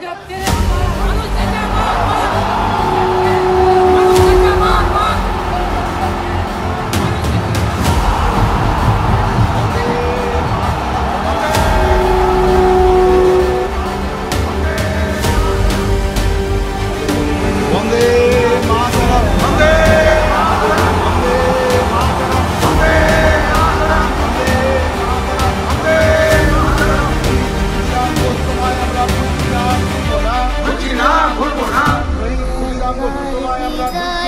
Vande Go.